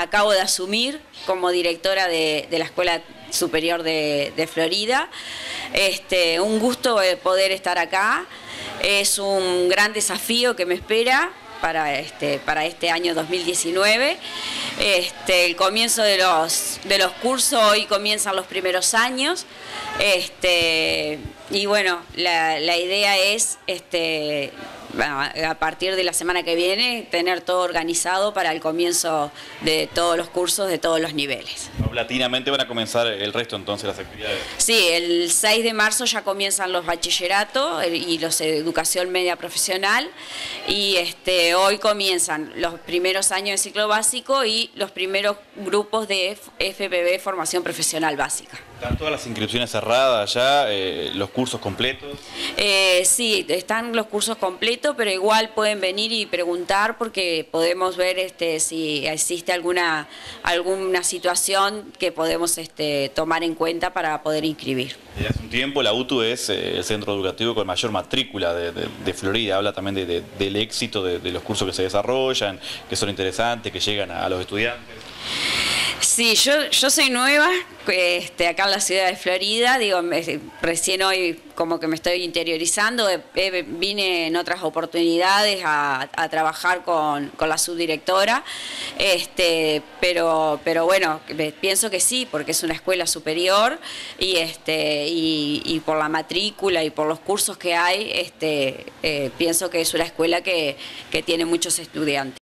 acabo de asumir como directora de, la Escuela Superior de, Florida. Este, un gusto poder estar acá. Es un gran desafío que me espera para este, para este año 2019. Este, el comienzo de los, de los cursos, hoy comienzan los primeros años. Este, y bueno, la, la idea es este, a partir de la semana que viene tener todo organizado para el comienzo de todos los cursos de todos los niveles. Latinamente van a comenzar el resto entonces las actividades. Sí, el 6 de marzo ya comienzan los bachilleratos y los de educación media profesional y este hoy comienzan los primeros años de ciclo básico y los primeros grupos de FPB formación profesional básica. ¿Están todas las inscripciones cerradas ya, eh, los cursos completos? Eh, sí, están los cursos completos, pero igual pueden venir y preguntar porque podemos ver este, si existe alguna, alguna situación que podemos este, tomar en cuenta para poder inscribir. Desde hace un tiempo la UTU es eh, el centro educativo con mayor matrícula de, Florida, habla también del éxito de, los cursos que se desarrollan, que son interesantes, que llegan a los estudiantes. Sí, yo, yo soy nueva este, acá en la ciudad de Florida, digo, recién hoy como que me estoy interiorizando, vine en otras oportunidades a, trabajar con, la subdirectora, este, pero, pero bueno, pienso que sí, porque es una escuela superior y, este, y, por la matrícula y por los cursos que hay, este, eh, pienso que es una escuela que, que tiene muchos estudiantes.